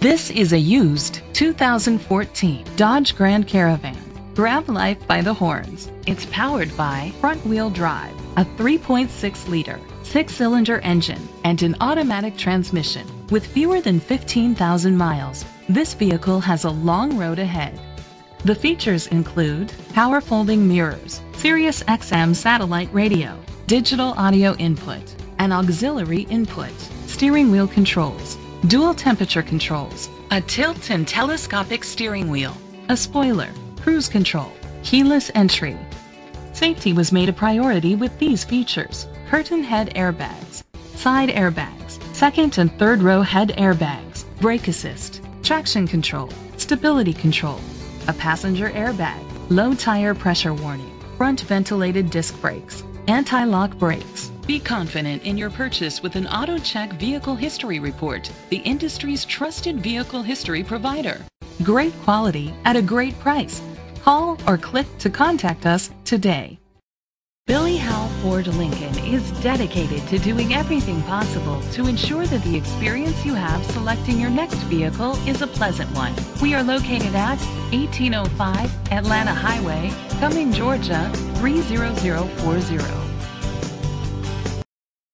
This is a used 2014 Dodge Grand Caravan. Grab life by the horns. It's powered by front-wheel drive, a 3.6-liter, six-cylinder engine, and an automatic transmission. With fewer than 15,000 miles, this vehicle has a long road ahead. The features include power folding mirrors, Sirius XM satellite radio, digital audio input, an auxiliary input, steering wheel controls, dual temperature controls, a tilt and telescopic steering wheel, a spoiler, cruise control, keyless entry. Safety was made a priority with these features. Curtain head airbags, side airbags, second and third row head airbags, brake assist, traction control, stability control, a passenger airbag, low tire pressure warning, front ventilated disc brakes, anti-lock brakes. Be confident in your purchase with an AutoCheck Vehicle History Report, the industry's trusted vehicle history provider. Great quality at a great price. Call or click to contact us today. Billy Howell Ford Lincoln is dedicated to doing everything possible to ensure that the experience you have selecting your next vehicle is a pleasant one. We are located at 1805 Atlanta Highway, Cumming, Georgia 30040.